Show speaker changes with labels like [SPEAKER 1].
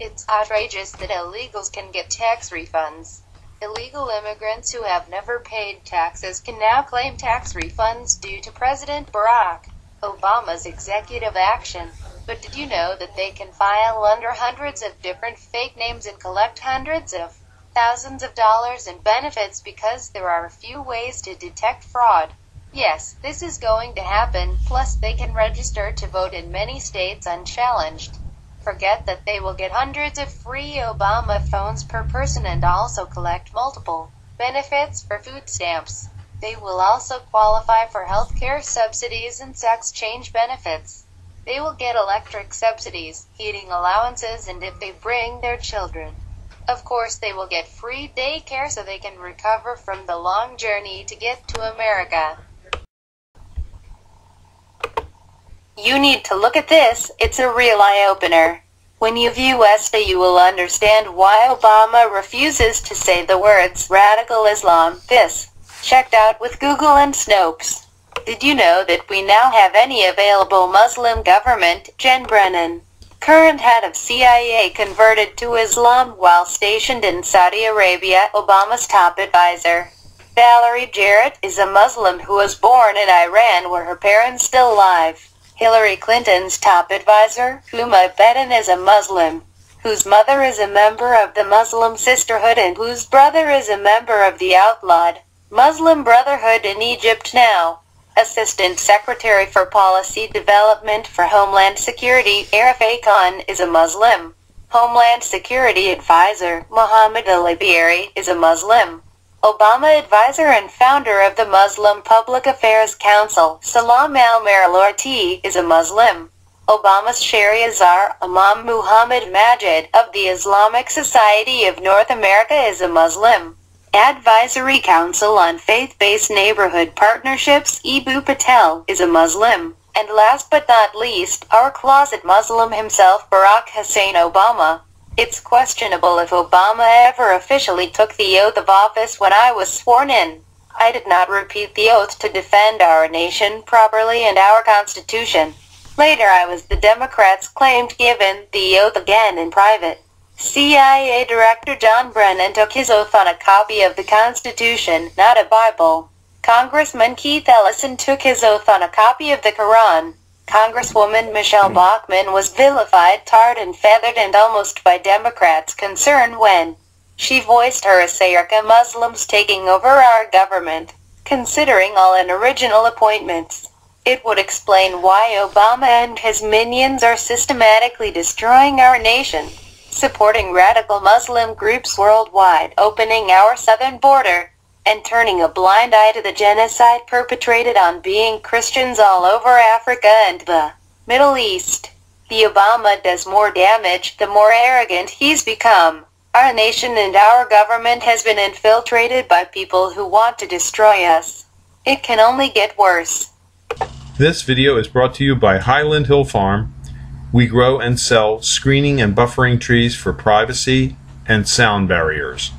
[SPEAKER 1] It's outrageous that illegals can get tax refunds. Illegal immigrants who have never paid taxes can now claim tax refunds due to President Barack Obama's executive action. But did you know that they can file under hundreds of different fake names and collect hundreds of thousands of dollars in benefits because there are a few ways to detect fraud? Yes, this is going to happen, plus they can register to vote in many states unchallenged. Forget that they will get hundreds of free Obama phones per person and also collect multiple benefits for food stamps. They will also qualify for health care subsidies and sex change benefits. They will get electric subsidies, heating allowances, and if they bring their children. Of course, they will get free daycare so they can recover from the long journey to get to America. You need to look at this, it's a real eye-opener. When you view ESTA you will understand why Obama refuses to say the words radical Islam. This, checked out with Google and Snopes. Did you know that we now have any available Muslim government? John Brennan, current head of CIA converted to Islam while stationed in Saudi Arabia, Obama's top advisor. Valerie Jarrett is a Muslim who was born in Iran where her parents still alive. Hillary Clinton's top advisor, Huma Abedin is a Muslim, whose mother is a member of the Muslim Sisterhood and whose brother is a member of the outlawed Muslim Brotherhood in Egypt now. Assistant Secretary for Policy Development for Homeland Security, Arif Khan, is a Muslim. Homeland Security Advisor, Mohammed Elibiary, is a Muslim. Obama advisor and founder of the Muslim Public Affairs Council, Salam al-Marayati, is a Muslim. Obama's Sharia czar, Imam Muhammad Majid, of the Islamic Society of North America is a Muslim. Advisory Council on Faith-Based Neighborhood Partnerships, Eboo Patel, is a Muslim. And last but not least, our closet Muslim himself Barack Hussein Obama. It's questionable if Obama ever officially took the oath of office when I was sworn in. I did not repeat the oath to defend our nation properly and our Constitution. Later I was the Democrats claimed given the oath again in private. CIA Director John Brennan took his oath on a copy of the Constitution, not a Bible. Congressman Keith Ellison took his oath on a copy of the Quran. Congresswoman Michelle hmm. Bachmann was vilified, tarred and feathered and almost by Democrats concerned when she voiced her Sayarka Muslims taking over our government, considering all an original appointments. It would explain why Obama and his minions are systematically destroying our nation supporting radical Muslim groups worldwide, opening our southern border, and turning a blind eye to the genocide perpetrated on being Christians all over Africa and the Middle East. The Obama does more damage the more arrogant he's become. Our nation and our government has been infiltrated by people who want to destroy us. It can only get worse.
[SPEAKER 2] This video is brought to you by Highland Hill Farm we grow and sell screening and buffering trees for privacy and sound barriers.